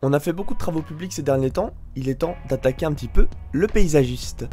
On a fait beaucoup de travaux publics ces derniers temps, il est temps d'attaquer un petit peu le paysagiste.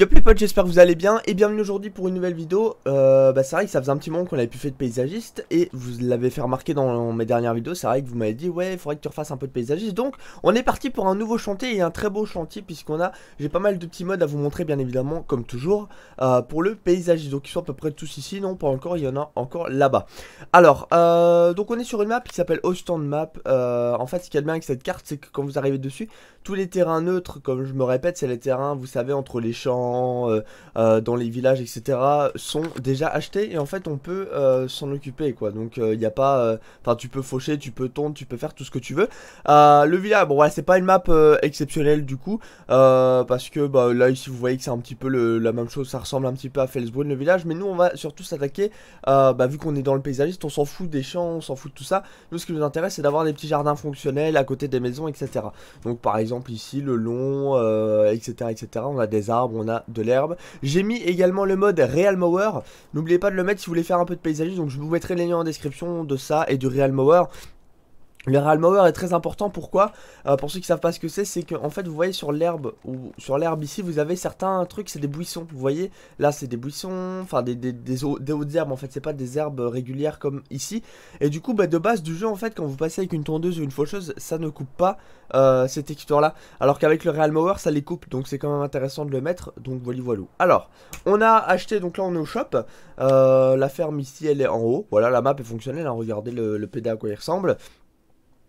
Yo les potes, j'espère que vous allez bien et bienvenue aujourd'hui pour une nouvelle vidéo. Euh, bah c'est vrai que ça faisait un petit moment qu'on avait plus fait de paysagiste et vous l'avez fait remarquer dans mes dernières vidéos, c'est vrai que vous m'avez dit ouais, il faudrait que tu refasses un peu de paysagiste. Donc on est parti pour un nouveau chantier et un très beau chantier puisqu'on a, j'ai pas mal de petits modes à vous montrer bien évidemment comme toujours euh, pour le paysagiste. Donc ils sont à peu près tous ici, non pas encore, il y en a encore là-bas. Alors, euh, donc on est sur une map qui s'appelle Ostand Map. en fait ce qu'il y a de bien avec cette carte c'est que quand vous arrivez dessus, tous les terrains neutres, comme je me répète, c'est les terrains, vous savez, entre les champs euh, euh, dans les villages, etc., sont déjà achetés et en fait on peut euh, s'en occuper quoi. Donc il n'y a pas, enfin tu peux faucher, tu peux tondre, tu peux faire tout ce que tu veux. le village, bon voilà, c'est pas une map exceptionnelle du coup parce que bah, là ici vous voyez que c'est un petit peu la même chose, ça ressemble un petit peu à Felsbrunn le village, mais nous on va surtout s'attaquer, bah, vu qu'on est dans le paysagiste, on s'en fout des champs, on s'en fout de tout ça. Nous ce qui nous intéresse c'est d'avoir des petits jardins fonctionnels à côté des maisons, etc. Donc par exemple ici le long, etc., etc. On a des arbres, on a de l'herbe. J'ai mis également le mode Real Mower. N'oubliez pas de le mettre si vous voulez faire un peu de paysage Donc je vous mettrai les liens en description de ça et du Real Mower. Le Real Mower est très important, pourquoi? Euh, Pour ceux qui savent pas ce que c'est, c'est que en fait vous voyez sur l'herbe, ou sur l'herbe ici, vous avez certains trucs, c'est des buissons, vous voyez? Là c'est des buissons, enfin des, des, des, hautes herbes en fait, c'est pas des herbes régulières comme ici. Et du coup bah, de base du jeu en fait, quand vous passez avec une tondeuse ou une faucheuse, ça ne coupe pas euh, ces textures là. Alors qu'avec le Real Mower ça les coupe, donc c'est quand même intéressant de le mettre, donc voilà voilà. Alors, on a acheté, donc là on est au shop, euh, la ferme ici elle est en haut, voilà la map est fonctionnelle, hein, regardez le, le PD à quoi il ressemble.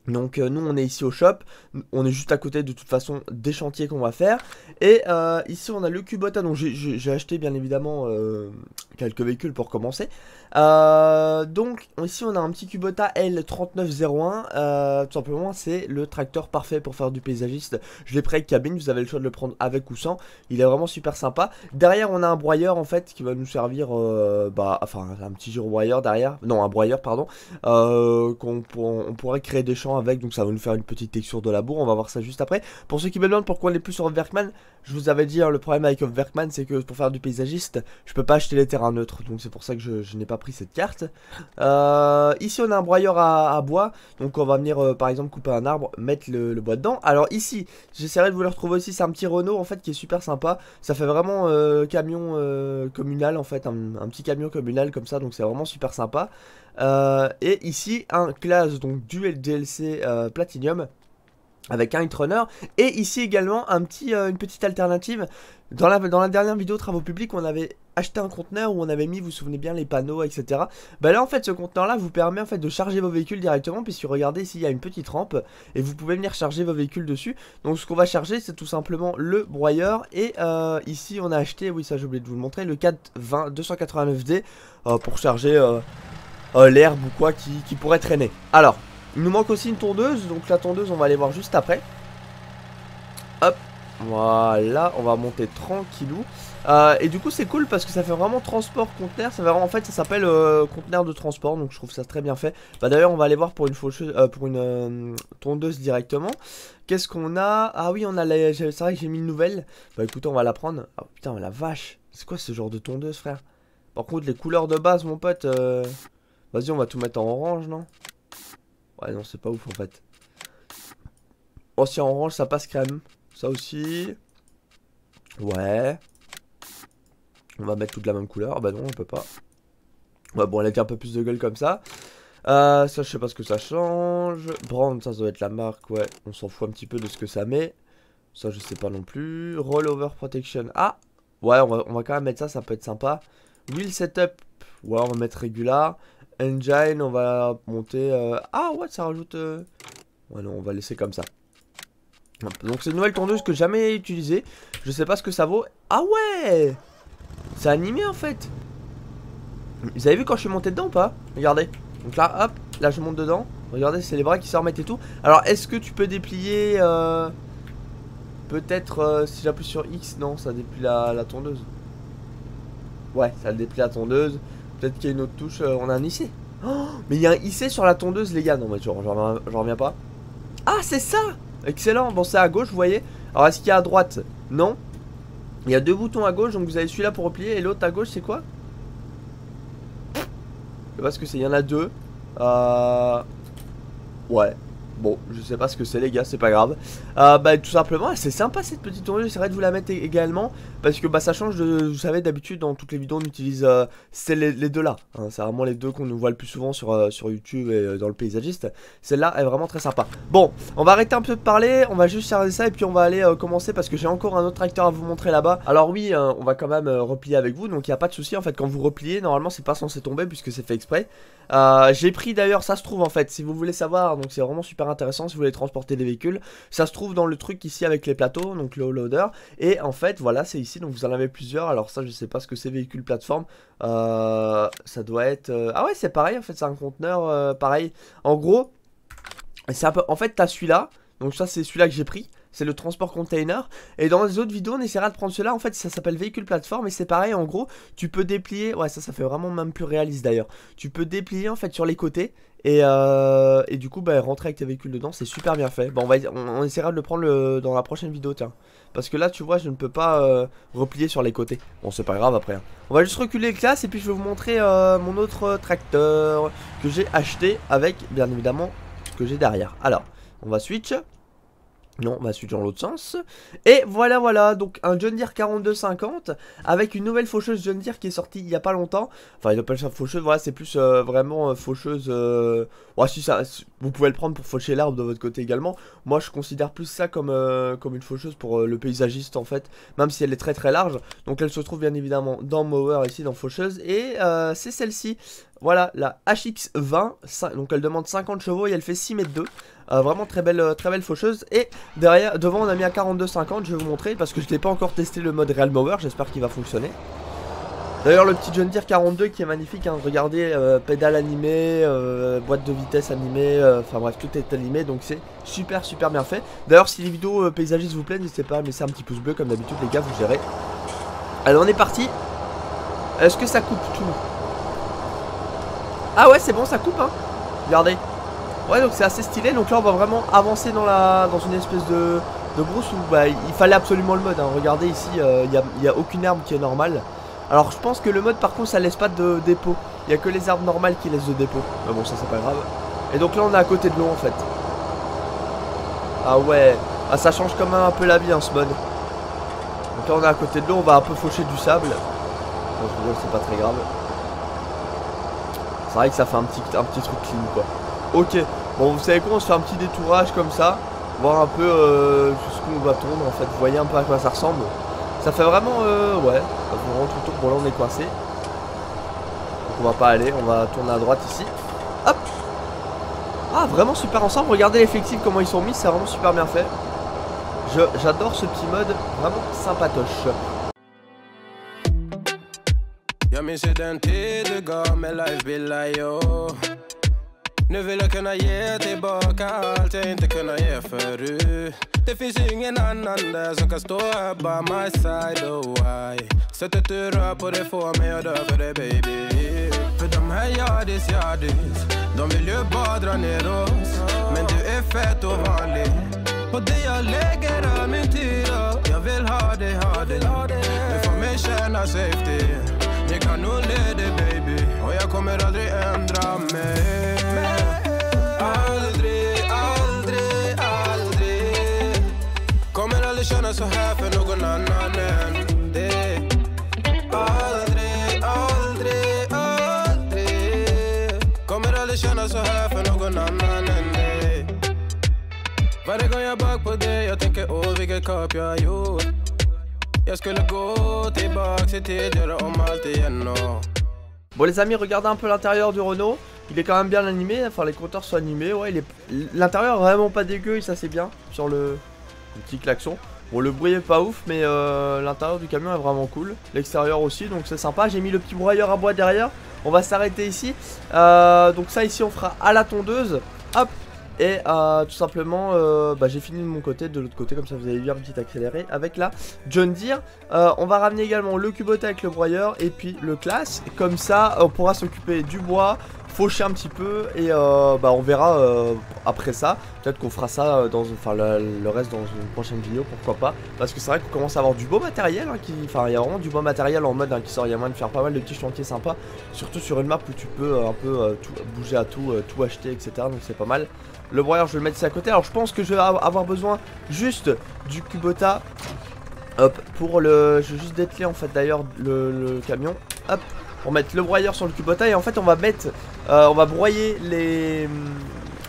Donc euh, nous on est ici au shop, on est juste à côté de toute façon des chantiers qu'on va faire. Et euh, ici on a le Kubota, donc j'ai acheté bien évidemment euh, quelques véhicules pour commencer. Donc ici on a un petit Kubota L3901, tout simplement c'est le tracteur parfait pour faire du paysagiste. Je l'ai pris avec cabine, vous avez le choix de le prendre avec ou sans, il est vraiment super sympa. Derrière on a un broyeur en fait qui va nous servir, bah enfin un petit broyeur derrière, non un broyeur pardon. Qu'on on pourrait créer des champs avec, donc ça va nous faire une petite texture de labour, on va voir ça juste après. Pour ceux qui me demandent pourquoi on est plus sur Werkman, je vous avais dit, hein, le problème avec Werkman, c'est que pour faire du paysagiste, je peux pas acheter les terrains neutres, donc c'est pour ça que je, n'ai pas pris cette carte. Euh, ici, on a un broyeur à, bois, donc on va venir, euh, par exemple, couper un arbre, mettre le, bois dedans. Alors ici, j'essaierai de vous le retrouver aussi, c'est un petit Renault, en fait, qui est super sympa. Ça fait vraiment euh, camion communal, en fait, un, petit camion communal comme ça, donc c'est vraiment super sympa. Et ici, un classe, donc duel DLC euh, Platinum avec un Hitrunner et ici également un petit, euh, une petite alternative. Dans la, dans la dernière vidéo travaux publics on avait acheté un conteneur où on avait mis vous vous souvenez bien les panneaux etc bah là en fait ce conteneur là vous permet en fait de charger vos véhicules directement puisque regardez ici il y a une petite rampe et vous pouvez venir charger vos véhicules dessus. Donc ce qu'on va charger c'est tout simplement le broyeur. Et euh, ici on a acheté oui ça j'ai oublié de vous le montrer le 420 289D pour charger l'herbe ou quoi qui, pourrait traîner alors il nous manque aussi une tondeuse, donc la tondeuse on va aller voir juste après. Hop, voilà, on va monter tranquillou. Euh, et du coup c'est cool parce que ça fait vraiment transport conteneur, ça en fait ça s'appelle euh, conteneur de transport donc je trouve ça très bien fait. Bah d'ailleurs on va aller voir pour une faucheuse, euh, pour une tondeuse directement. Qu'est-ce qu'on a? Ah oui on a c'est vrai que j'ai mis une nouvelle. Bah écoutez on va la prendre. Oh putain la vache, c'est quoi ce genre de tondeuse frère? Par contre les couleurs de base mon pote, vas-y on va tout mettre en orange non? Ouais, non, c'est pas ouf en fait. Oh, si en orange, ça passe crème. Ça aussi. Ouais. On va mettre toute la même couleur. Ah bah non, on peut pas. Ouais, bon, elle a un peu plus de gueule comme ça. Euh, ça, je sais pas ce que ça change. Brand, ça, ça doit être la marque. Ouais, on s'en fout un petit peu de ce que ça met. Ça, je sais pas non plus. Rollover Protection. Ah Ouais, on va, on va quand même mettre ça, ça peut être sympa. Wheel Setup. Ouais, on va mettre Regular. Engine, on va monter... Euh, ah ouais, ça rajoute... Euh, ouais, non, on va laisser comme ça. Donc c'est une nouvelle tondeuse que jamais utilisée. Je sais pas ce que ça vaut. Ah ouais C'est animé en fait. Vous avez vu quand je suis monté dedans ou pas? Regardez. Donc là, hop, là je monte dedans. Regardez, c'est les bras qui se remettent et tout. Alors, est-ce que tu peux déplier... Euh, peut-être si j'appuie sur X, non, ça déplie la, la tondeuse. Ouais, ça déplie la tondeuse. Peut-être qu'il y a une autre touche. Euh, on a un IC. Oh, mais il y a un IC sur la tondeuse, les gars. Non, mais j'en reviens pas. Ah, c'est ça Excellent. Bon, c'est à gauche, vous voyez. Alors, est-ce qu'il y a à droite? Non. Il y a deux boutons à gauche, donc vous avez celui-là pour replier et l'autre à gauche, c'est quoi? Je sais pas ce que c'est, il y en a deux. Euh... Ouais. Bon, je sais pas ce que c'est les gars, c'est pas grave. Euh, bah tout simplement, c'est sympa cette petite tournure, j'essaierai de vous la mettre également. Parce que bah ça change de, vous savez d'habitude dans toutes les vidéos on utilise euh, c'est les, deux là. Hein. c'est vraiment les deux qu'on nous voit le plus souvent sur, euh, YouTube et dans le paysagiste. Celle-là est vraiment très sympa. Bon, on va arrêter un peu de parler, on va juste charger ça et puis on va aller commencer parce que j'ai encore un autre tracteur à vous montrer là-bas. Alors oui, on va quand même replier avec vous, donc il n'y a pas de souci en fait quand vous repliez, normalement c'est pas censé tomber puisque c'est fait exprès. j'ai pris d'ailleurs, ça se trouve en fait, si vous voulez savoir, donc c'est vraiment super intéressant si vous voulez transporter des véhicules. Ça se trouve dans le truc ici avec les plateaux, donc le loader. Et en fait, voilà, c'est ici, donc vous en avez plusieurs. Alors ça, je sais pas ce que c'est véhicule plateforme. Euh, ça doit être... Euh, ah ouais, c'est pareil, en fait, c'est un conteneur euh, pareil. En gros, c'est un peu... En fait, t'as celui-là. Donc ça, c'est celui-là que j'ai pris c'est le transport container. Et dans les autres vidéos, on essaiera de prendre cela. En fait, ça s'appelle véhicule plateforme et c'est pareil. En gros, tu peux déplier. Ouais, ça, ça fait vraiment même plus réaliste d'ailleurs. Tu peux déplier en fait sur les côtés et, euh, et, du coup, bah, rentrer avec tes véhicules dedans, c'est super bien fait. Bon, on, va, on, essaiera de le prendre dans la prochaine vidéo, tiens. Parce que là, tu vois, je ne peux pas euh, replier sur les côtés. Bon, c'est pas grave après. Hein. On va juste reculer les classes et puis je vais vous montrer euh, mon autre tracteur que j'ai acheté avec, bien évidemment, ce que j'ai derrière. Alors, on va switch. Non, on va suivre dans l'autre sens. Et voilà, voilà, donc un John Deere 4250 avec une nouvelle faucheuse John Deere qui est sortie il y a pas longtemps. Enfin, il appelle ça faucheuse, voilà, c'est plus euh, vraiment euh, faucheuse. Euh... Ouais, si ça, vous pouvez le prendre pour faucher l'herbe de votre côté également. Moi, je considère plus ça comme, comme une faucheuse pour le paysagiste en fait, même si elle est très très large. Donc, elle se trouve bien évidemment dans Mower ici, dans faucheuse. Et c'est celle-ci. Voilà, la HX20, donc elle demande 50 chevaux et elle fait 6 mètres 2. Euh, vraiment très belle, euh, très belle faucheuse. Et derrière, devant on a mis à 42,50, je vais vous montrer parce que je n'ai pas encore testé le mode Real Mower, j'espère qu'il va fonctionner. D'ailleurs le petit John Deere 42 qui est magnifique, hein. regardez, euh, pédale animée, boîte de vitesse animée, enfin bref tout est animé donc c'est super super bien fait. D'ailleurs si les vidéos paysagistes vous plaisent, n'hésitez pas à laisser un petit pouce bleu comme d'habitude les gars, vous gérez. Alors on est parti. Est-ce que ça coupe tout? Ah ouais c'est bon ça coupe hein Regardez Ouais donc c'est assez stylé. Donc là on va vraiment avancer dans la dans une espèce de, de brousse où bah, il fallait absolument le mode hein. Regardez ici euh, il n'y a, aucune herbe qui est normale. Alors je pense que le mode par contre ça laisse pas de dépôt. Il y a que les arbres normales qui laissent de dépôt. Mais bon ça c'est pas grave. Et donc là on est à côté de l'eau en fait. Ah ouais. Ah ça change quand même un peu la vie en ce mode. Donc là on est à côté de l'eau on va un peu faucher du sable. C'est pas très grave. C'est vrai que ça fait un petit, un petit truc clean quoi. Ok, bon vous savez quoi, on se fait un petit détourage comme ça. Voir un peu euh, jusqu'où on va tourner en fait. Vous voyez un peu à quoi ça ressemble. Ça fait vraiment, euh, ouais, fait vraiment tout Bon là on est coincé. Donc on va pas aller, on va tourner à droite ici. Hop Ah vraiment super ensemble, regardez l'effectif comment ils sont mis, c'est vraiment super bien fait. J'adore ce petit mode, vraiment sympatoche. Nu vill jag kunna ge tillbaka allt jag inte kunnat ge förut. Det finns ingen annan där som kan stå här by my side, oh why? Sättet du rör på det får mig att dö för dig baby. För de här yardis, yardis De vill ju bara dra ner oss. Men du är fett och vanlig På det jag lägger all min tid Jag vill ha dig, ha dig Du får mig känna safety. Jag kan nog leda baby. Och jag kommer aldrig ändra mig. Bon les amis, regardez un peu l'intérieur du Renault. Il est quand même bien animé, enfin les compteurs sont animés, ouais, il est... L'intérieur vraiment pas dégueu, ça c'est bien, sur le... petit klaxon. Bon le bruit est pas ouf, mais euh, l'intérieur du camion est vraiment cool. L'extérieur aussi, donc c'est sympa. J'ai mis le petit broyeur à bois derrière. On va s'arrêter ici. Euh, donc ça ici on fera à la tondeuse. Hop, et euh, tout simplement, bah, j'ai fini de mon côté, de l'autre côté, comme ça vous avez vu un petit accéléré avec la John Deere. On va ramener également le cuboté avec le broyeur et puis le classe. Comme ça, on pourra s'occuper du bois, faucher un petit peu et euh, bah on verra euh, après ça. Peut-être qu'on fera ça dans, enfin le, reste dans une prochaine vidéo, pourquoi pas. Parce que c'est vrai qu'on commence à avoir du beau matériel, hein, qui, enfin il y a vraiment du beau matériel en mode hein, qui sort, il y a moyen de faire pas mal de petits chantiers sympas. Surtout sur une map où tu peux euh, un peu tout, bouger à tout, tout acheter, etc. Donc c'est pas mal. Le broyeur je vais le mettre ici à côté. Alors je pense que je vais avoir besoin juste du Kubota. Hop, pour le... Je vais juste dételer en fait d'ailleurs le, le camion. Hop, pour mettre le broyeur sur le Kubota et en fait on va mettre euh, on va broyer les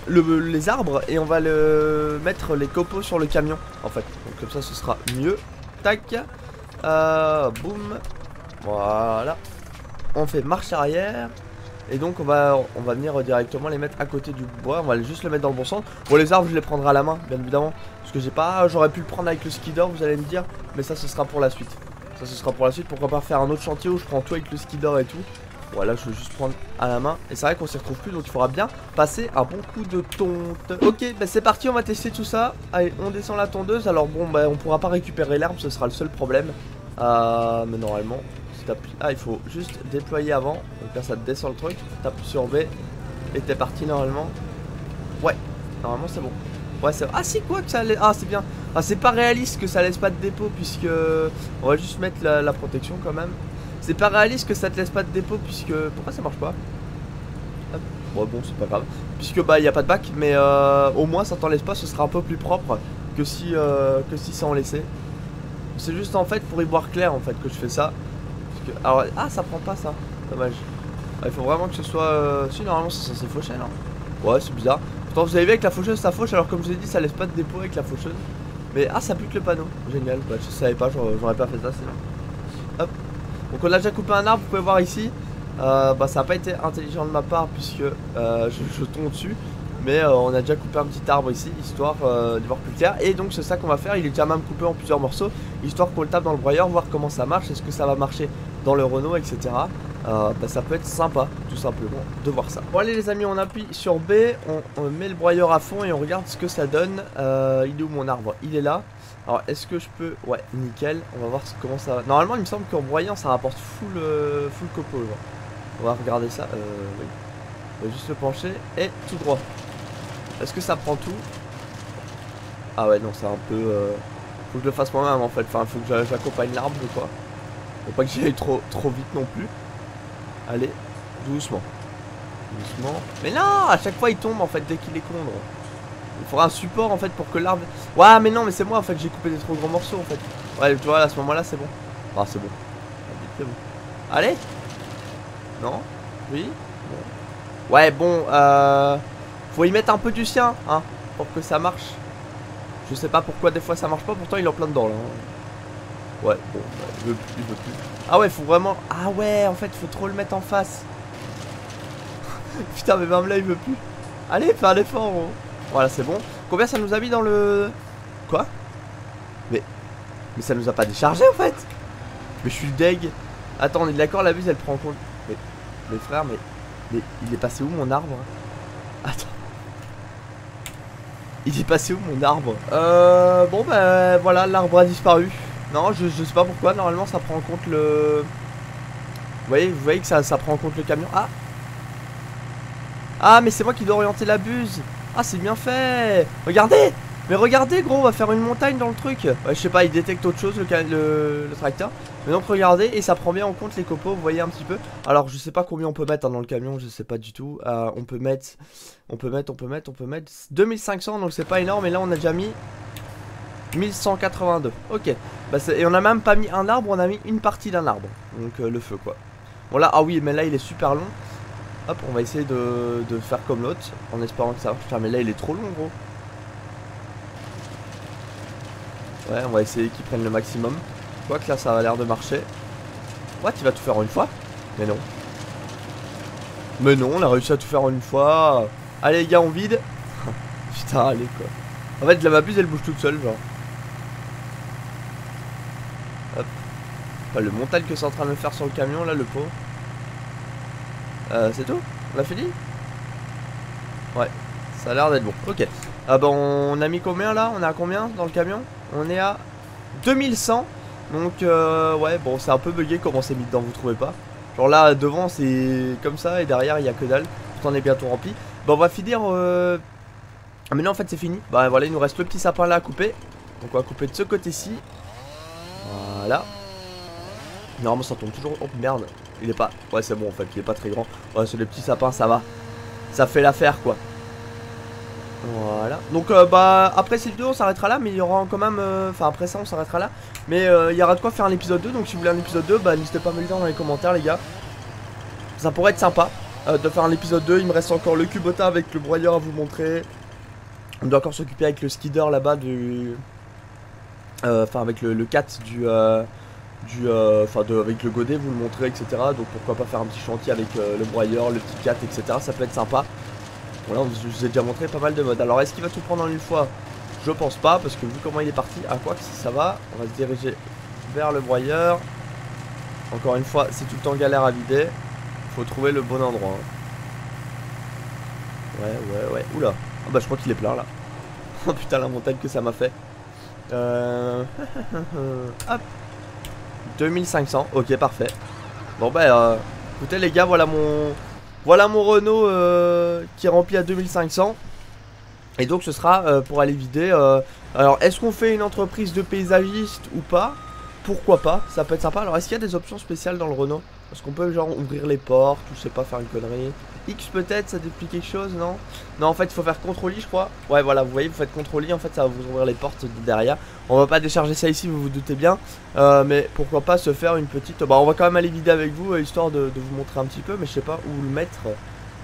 les arbres et on va le mettre les copeaux sur le camion en fait. Comme ça ce sera mieux. Tac. Euh, boum. Voilà. On fait marche arrière. Et donc on va venir directement les mettre à côté du bois. On va juste le mettre dans le bon sens. Pour les arbres je les prendrai à la main bien évidemment. Parce que j'ai pas j'aurais pu le prendre avec le skidor vous allez me dire. Mais ça ce sera pour la suite ça ce sera pour la suite pourquoi pas faire un autre chantier où je prends tout avec le skidor et tout voilà, je vais juste prendre à la main. Et c'est vrai qu'on s'y retrouve plus, donc il faudra bien passer un bon coup de tonte. Ok, bah c'est parti, on va tester tout ça. Allez, on descend la tondeuse. Alors bon, bah on pourra pas récupérer l'herbe, ce sera le seul problème. Euh, mais normalement. Ah, il faut juste déployer avant. Donc là, ça descend le truc. Tape sur B. Et t'es parti normalement. Ouais, normalement c'est bon. Ouais, c'est... Ah, c'est quoi que ça laisse... Ah, c'est bien. Ah, c'est pas réaliste que ça laisse pas de dépôt, puisque... On va juste mettre la protection quand même. C'est pas réaliste que ça te laisse pas de dépôt puisque... Pourquoi ça marche pas? Bon c'est pas grave. Puisque bah il y a pas de bac mais euh, au moins ça t'en laisse pas ce sera un peu plus propre que si, euh, que si ça en laissait. C'est juste en fait pour y voir clair en fait que je fais ça. Alors ah ça prend pas ça. Dommage. Ah, Il faut vraiment que ce soit... Euh... Si normalement c'est censé faucher non Ouais c'est bizarre Vous avez vu avec la faucheuse ça fauche alors comme je vous ai dit ça laisse pas de dépôt avec la faucheuse Mais ah ça bute le panneau Génial bah je savais pas j'aurais pas fait ça Hop donc on a déjà coupé un arbre, vous pouvez voir ici. Euh, bah, ça n'a pas été intelligent de ma part puisque euh, je, tombe dessus. Mais euh, on a déjà coupé un petit arbre ici, histoire de voir plus clair. Et donc c'est ça qu'on va faire, il est déjà même coupé en plusieurs morceaux. Histoire qu'on le tape dans le broyeur, voir comment ça marche, est-ce que ça va marcher dans le Renault, etc. bah, ça peut être sympa, tout simplement, de voir ça. Bon allez les amis, on appuie sur B, on, met le broyeur à fond et on regarde ce que ça donne. il est où mon arbre? Il est là. Alors est-ce que je peux... Ouais, nickel. On va voir comment ça va. Normalement, il me semble qu'en broyant, ça rapporte full, euh, full. On va regarder ça. Euh. On va juste le pencher. Et tout droit. Est-ce que ça prend tout? Ah ouais, non, c'est un peu... Euh... Faut que je le fasse moi-même en fait. Enfin, faut que j'accompagne l'arbre ou quoi. Faut pas que j'y aille trop, trop vite non plus. Allez, doucement. Doucement. Mais non À chaque fois, il tombe en fait dès qu'il est con. Il faudra un support en fait pour que l'arbre... Ouais mais non mais c'est moi en fait j'ai coupé des trop grands morceaux en fait. Ouais tu vois à ce moment là c'est bon. Ah c'est bon. C'est bon. Allez Non Oui Ouais bon euh... Faut y mettre un peu du sien hein Pour que ça marche. Je sais pas pourquoi des fois ça marche pas pourtant il est en plein dedans là. Hein. Ouais bon bah, il, veut, il veut plus. Ah ouais faut vraiment... Ah ouais en fait faut trop le mettre en face. Putain mais même là il veut plus. Allez fais un effort gros. Voilà, c'est bon. Combien ça nous a mis dans le... Quoi? Mais... Mais ça nous a pas déchargé en fait Mais je suis deg. Attends, on est d'accord, la buse elle prend en compte. Mais... Mais frère, mais... Mais il est passé où mon arbre? Attends. Il est passé où mon arbre? Euh... Bon bah voilà, l'arbre a disparu. Non, je, sais pas pourquoi, normalement ça prend en compte le... Vous voyez, vous voyez que ça, ça prend en compte le camion. Ah Ah mais c'est moi qui dois orienter la buse ah, c'est bien fait Regardez Mais regardez, gros, on va faire une montagne dans le truc Ouais, je sais pas, il détecte autre chose, le, tracteur. Mais donc, regardez, et ça prend bien en compte les copeaux, vous voyez un petit peu. Alors, je sais pas combien on peut mettre hein, dans le camion, je sais pas du tout. Euh, on peut mettre... On peut mettre, on peut mettre, on peut mettre... 2500, donc c'est pas énorme, et là, on a déjà mis... 1182, ok. Bah, et on a même pas mis un arbre, on a mis une partie d'un arbre. Donc, euh, le feu, quoi. Bon, là, ah oui, mais là, il est super long. Hop, on va essayer de, faire comme l'autre en espérant que ça marche. Putain, mais là il est trop long, gros. Ouais, on va essayer qu'il prenne le maximum. Quoi que là ça a l'air de marcher. Ouais, tu vas tout faire en une fois? Mais non. Mais non, on a réussi à tout faire en une fois. Allez les gars, on vide. Putain, allez quoi. En fait, la mabuse elle bouge toute seule, genre. Le montagne que c'est en train de faire sur le camion là, le pot. Euh, c'est tout? On a fini? Ouais, ça a l'air d'être bon. Ok. Ah bah on a mis combien là? On est à combien dans le camion? On est à 2100. Donc euh, ouais, bon c'est un peu bugué comment c'est mis dedans, vous trouvez pas? Genre là devant c'est comme ça et derrière il y a que dalle. t'en est bientôt rempli. Bah on va finir... Euh... Ah mais non en fait c'est fini. Bah voilà il nous reste le petit sapin là à couper. Donc on va couper de ce côté-ci. Voilà. Normalement ça tombe toujours... Oh merde. Il est pas... Ouais c'est bon en fait, il est pas très grand. Ouais c'est le petit sapin ça va. Ça fait l'affaire quoi. Voilà. Donc euh, bah après cette vidéo on s'arrêtera là mais il y aura quand même... Euh, enfin après ça on s'arrêtera là. Mais euh, il y aura de quoi faire un épisode 2 donc si vous voulez un épisode 2 bah n'hésitez pas à me le dire dans les commentaires les gars. Ça pourrait être sympa de faire un épisode 2. Il me reste encore le Kubota avec le broyeur à vous montrer. On doit encore s'occuper avec le skidder là-bas du... Enfin avec le, le 4 du du enfin avec le godet vous le montrez etc donc pourquoi pas faire un petit chantier avec le broyeur le petit 4 etc ça peut être sympa voilà, je vous ai déjà montré pas mal de modes. Alors, est-ce qu'il va tout prendre en une fois? Je pense pas, parce que vu comment il est parti, à quoi que si ça va, on va se diriger vers le broyeur. Encore une fois, c'est tout le temps galère à vider. Faut trouver le bon endroit. Hein. Ouais, ouais, ouais. Oula. Ah bah, je crois qu'il est plein là. oh putain, la montagne que ça m'a fait. Euh... Hop. 2500. Ok, parfait. Bon, bah, euh... écoutez, les gars, voilà mon voilà mon Renault euh, qui est rempli à 2500. Et donc ce sera euh, pour aller vider. Euh, alors est-ce qu'on fait une entreprise de paysagiste ou pas? Pourquoi pas? Ça peut être sympa. Alors est-ce qu'il y a des options spéciales dans le Renault? Est-ce qu'on peut genre ouvrir les portes ou je sais pas faire une connerie X peut-être ça déplique quelque chose non? Non en fait il faut faire contrôle je crois. Ouais voilà vous voyez vous faites contrôle en fait ça va vous ouvrir les portes derrière. On va pas décharger ça ici vous vous doutez bien. Mais pourquoi pas se faire une petite Bah on va quand même aller vider avec vous histoire de, vous montrer un petit peu Mais je sais pas où le mettre.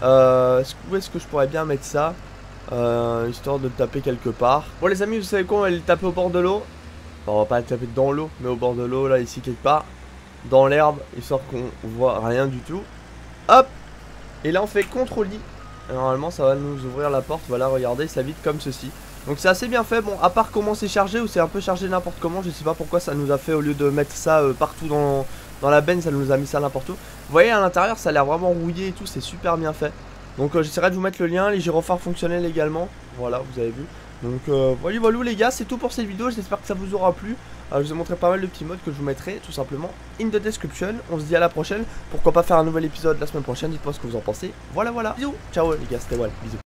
Euh, Où est-ce que je pourrais bien mettre ça? Euh, Histoire de le taper quelque part. Bon les amis vous savez quoi on va le taper au bord de l'eau. On va pas le taper dans l'eau mais au bord de l'eau là ici quelque part. Dans l'herbe histoire qu'on voit rien du tout. Hop et là on fait CTRL-I. Normalement ça va nous ouvrir la porte. Voilà regardez ça vide comme ceci. Donc c'est assez bien fait. Bon à part comment c'est chargé ou c'est un peu chargé n'importe comment. Je sais pas pourquoi ça nous a fait au lieu de mettre ça euh, partout dans, dans la benne. Ça nous a mis ça n'importe où. Vous voyez à l'intérieur ça a l'air vraiment rouillé et tout. C'est super bien fait. Donc euh, j'essaierai de vous mettre le lien. Les gyrophares fonctionnels également. Voilà vous avez vu. Donc euh, voilà, voilà les gars, c'est tout pour cette vidéo, j'espère que ça vous aura plu. Je vous ai montré pas mal de petits modes que je vous mettrai tout simplement in the description. On se dit à la prochaine, pourquoi pas faire un nouvel épisode la semaine prochaine, dites-moi ce que vous en pensez. Voilà voilà, bisous, ciao les gars, c'était Wall, bisous.